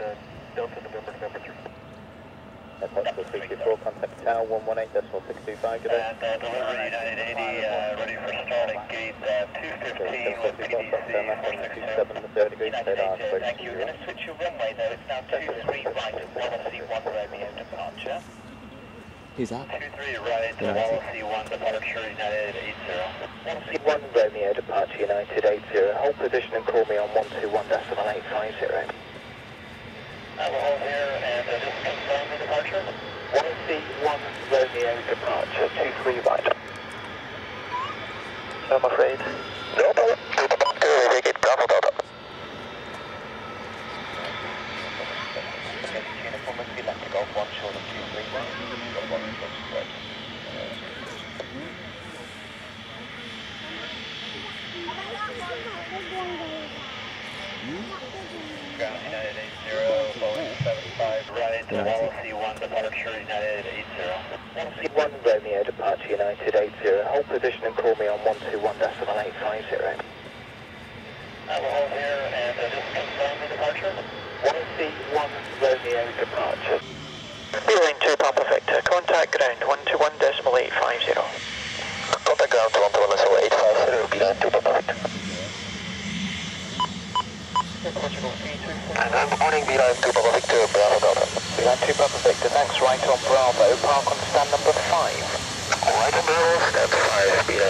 uh, Delta November, November 3. Approximately 324, contact tower 118.625, good day. And uh, delivery United 80, uh, ready for start at gate uh, 215 with PDC 467. 30 degrees, United radar 80, approach thank you. We're going to switch your runway though. It's now 23 right at Wallasey 1 Romeo departure. Who's that? 23 right at Yeah. Wallasey 1 departure United 80. Wallasey 1 Romeo, departure United 80. Hold position and call me on 121.850. Wallasey 1 Romeo, departure 23 right. I'm afraid. No. Take hmm it, Bravo Delta. Uniform must be left to golf one short of 231. Ground United 80, Boeing 75 right to Wallasey 1 departure United 80. Wallasey 1 Romeo, departure United 80. Hold position and call me on 121.850. I will hold here and uh, just confirm the departure. Wallasey 1 Romeo, departure. Beeline 2 Papa Victor, contact ground 121.850. Contact ground 121.850, Beeline 2 Papa Victor. Portugal 324. And good morning, Beeline 2 Papa Victor, Bravo Delta. Beeline 2 Papa Victor, thanks, right on Bravo, park on stand number 5. Right on Bravo, stand 5, Beeline 2 Papa Victor.